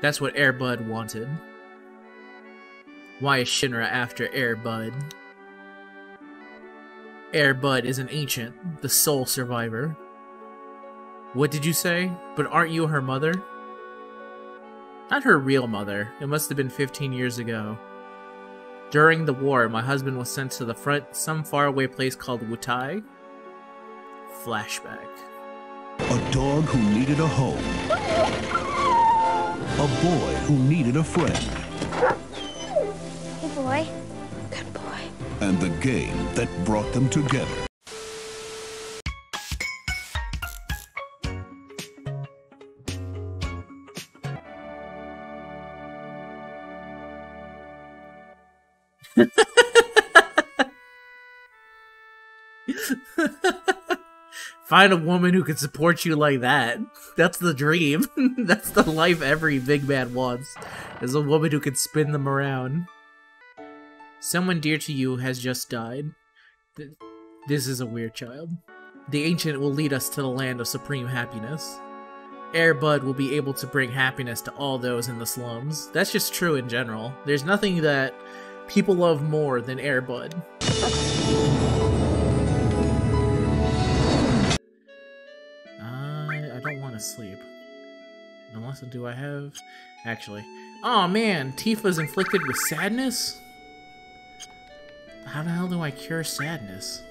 That's what Airbud wanted. Why is Shinra after Airbud? Airbud is an ancient, the sole survivor. What did you say? But aren't you her mother? Not her real mother. It must have been 15 years ago. During the war, my husband was sent to the front, some faraway place called Wutai. Flashback. A dog who needed a home. A boy who needed a friend. Hey, boy. Good boy. And the game that brought them together. Find a woman who can support you like that. That's the dream. That's the life every big man wants. Is a woman who can spin them around. Someone dear to you has just died. Th- This is a weird child. The ancient will lead us to the land of supreme happiness. Airbud will be able to bring happiness to all those in the slums. That's just true in general. There's nothing that people love more than Airbud. Sleep. Unless do I have actually? Oh man, Tifa's inflicted with sadness. How the hell do I cure sadness?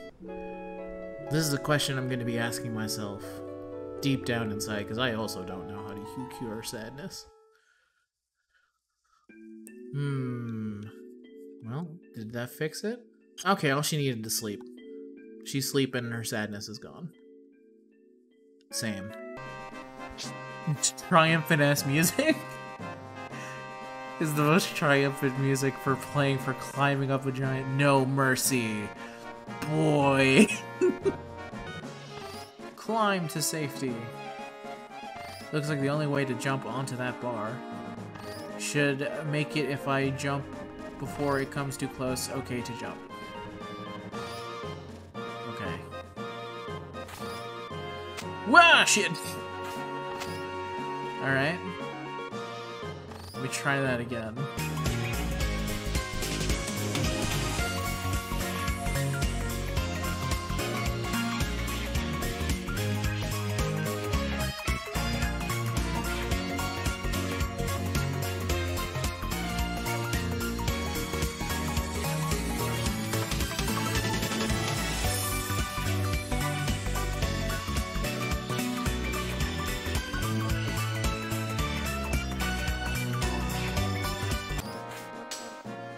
This is a question I'm going to be asking myself deep down inside because I also don't know how to cure sadness. Hmm. Well, did that fix it? Okay, all she needed to sleep. She's sleeping and her sadness is gone. Same. Triumphant ass music is the most triumphant music for playing for climbing up a giant. No mercy. Boy. Climb to safety. Looks like the only way to jump onto that bar. Should make it if I jump before it comes too close. Okay to jump. Okay. Wow, shit! Alright. Let me try that again.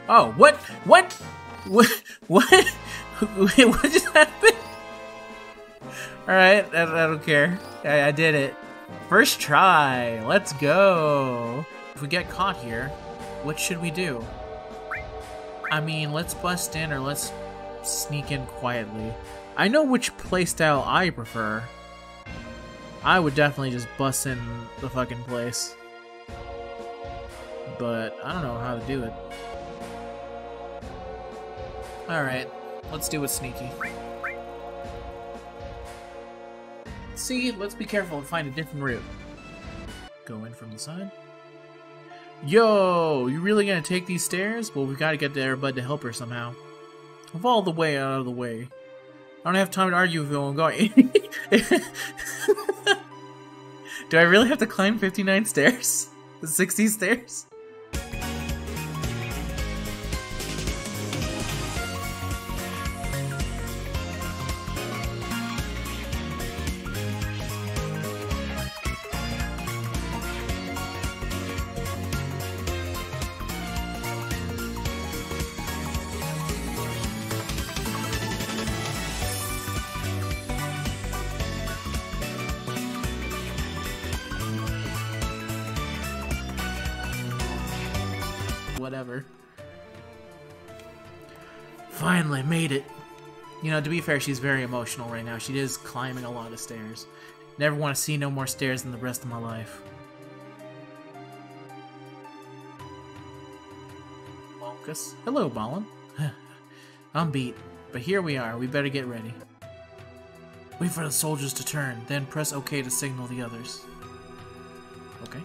Oh, what? What? What? What? What just happened? Alright, I, I don't care. I, I did it. First try. Let's go. If we get caught here, what should we do? I mean, let's bust in or let's sneak in quietly. I know which playstyle I prefer. I would definitely just bust in the fucking place. But I don't know how to do it. Alright, let's do it sneaky. See, let's be careful and find a different route. Go in from the side. Yo, you really gonna take these stairs? Well, we gotta get to Airbud to help her somehow. Move all the way out of the way. I don't have time to argue with you I'm going. Do I really have to climb 59 stairs? 60 stairs? Whatever. Finally made it. You know, to be fair, she's very emotional right now. She is climbing a lot of stairs. Never want to see no more stairs in the rest of my life. Malchus. Hello, Balin. I'm beat, but here we are. We better get ready. Wait for the soldiers to turn, then press OK to signal the others. Okay.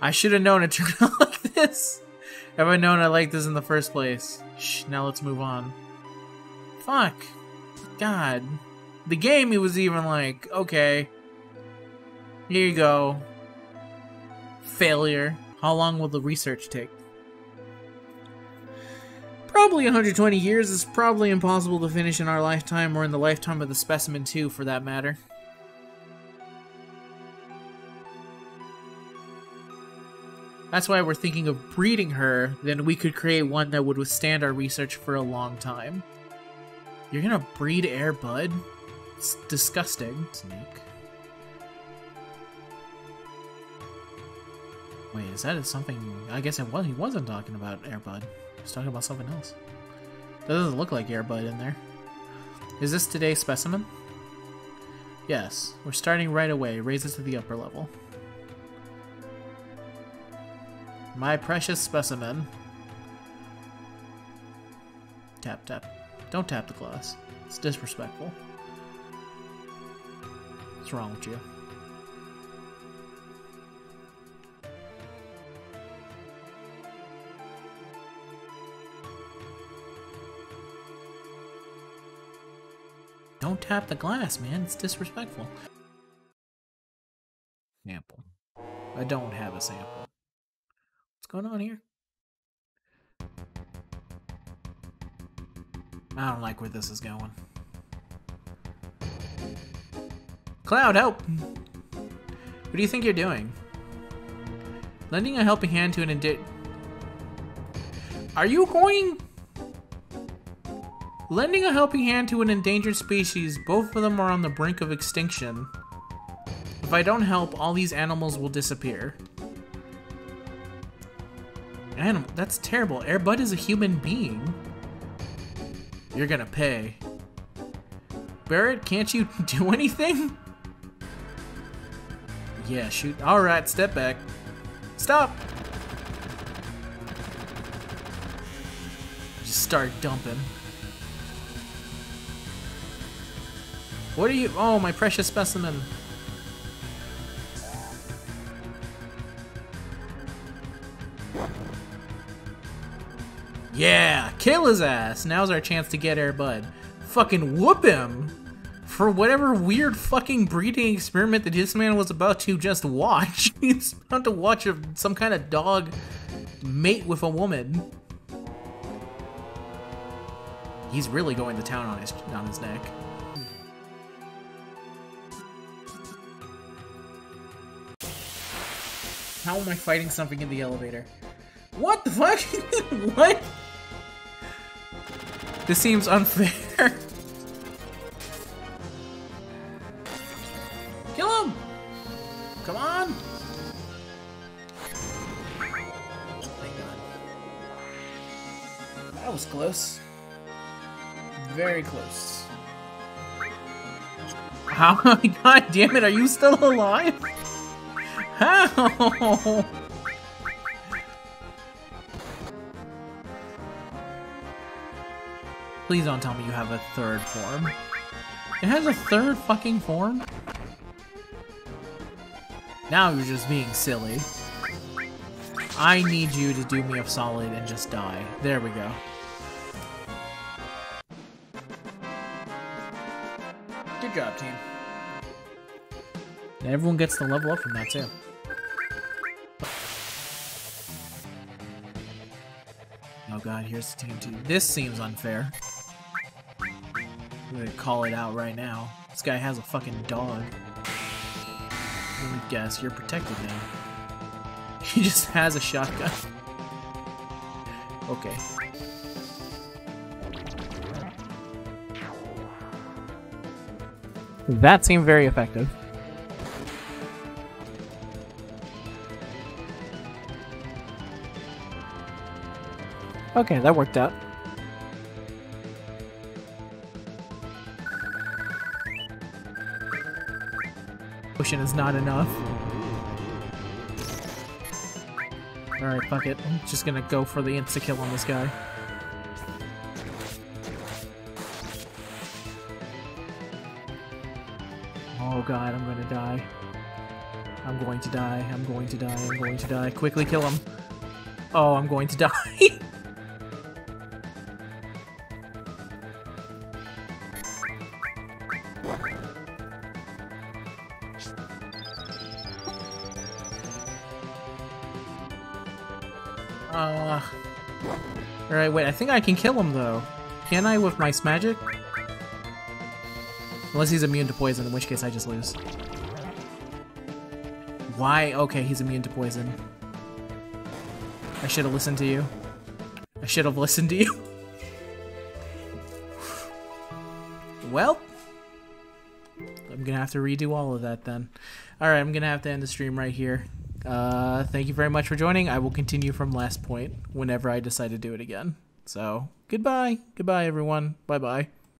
I should have known it turned out like this. Have I known I like this in the first place? Shh, now let's move on. Fuck. God. The game, he was even like, okay. Here you go. Failure. How long will the research take? Probably 120 years is probably impossible to finish in our lifetime or in the lifetime of the specimen too, for that matter. That's why we're thinking of breeding her, then we could create one that would withstand our research for a long time. You're gonna breed Air Bud? It's disgusting. Snake. Wait, is that something... I guess it was, he wasn't talking about Air Bud. He was talking about something else. That doesn't look like Airbud in there. Is this today's specimen? Yes. We're starting right away. Raise it to the upper level. My precious specimen. Tap, tap. Don't tap the glass. It's disrespectful. What's wrong with you? Don't tap the glass, man. It's disrespectful. Sample. I don't have a sample. What's going on here? I don't like where this is going. Cloud, help! What do you think you're doing? Lending a helping hand to an indi- Are you going? Lending a helping hand to an endangered species, both of them are on the brink of extinction. If I don't help, all these animals will disappear. Animal, that's terrible. Airbud is a human being. You're gonna pay. Barret, can't you do anything? Yeah, shoot. Alright, step back. Stop! Just start dumping. What are you- oh, my precious specimen. Yeah, kill his ass. Now's our chance to get Air Bud. Fucking whoop him for whatever weird fucking breeding experiment that this man was about to just watch. He's about to watch a, some kind of dog mate with a woman. He's really going to town on his on his neck. How am I fighting something in the elevator? What the fuck? what? This seems unfair. Kill him! Come on! That was close. Very close. How? God damn it, are you still alive? How? Please don't tell me you have a third form. It has a third fucking form? Now you're just being silly. I need you to do me a solid and just die. There we go. Good job, team. And everyone gets the level up from that, too. Oh god, here's the team two. This seems unfair. I'm gonna call it out right now. This guy has a fucking dog. Let me guess, you're protected now. He just has a shotgun. Okay. That seemed very effective. Okay, that worked out. Potion is not enough. Alright, fuck it. I'm just gonna go for the insta-kill on this guy. Oh god, I'm gonna die. I'm going to die. I'm going to die. I'm going to die. Quickly kill him. Oh, I'm going to die. Uh. Alright, wait. I think I can kill him, though. Can I with my magic? Unless he's immune to poison, in which case I just lose. Why? Okay, he's immune to poison. I should have listened to you. I should have listened to you. well, I'm gonna have to redo all of that then. Alright, I'm gonna have to end the stream right here. Uh, thank you very much for joining. I will continue from last point whenever I decide to do it again. So, goodbye. Goodbye, everyone. Bye bye.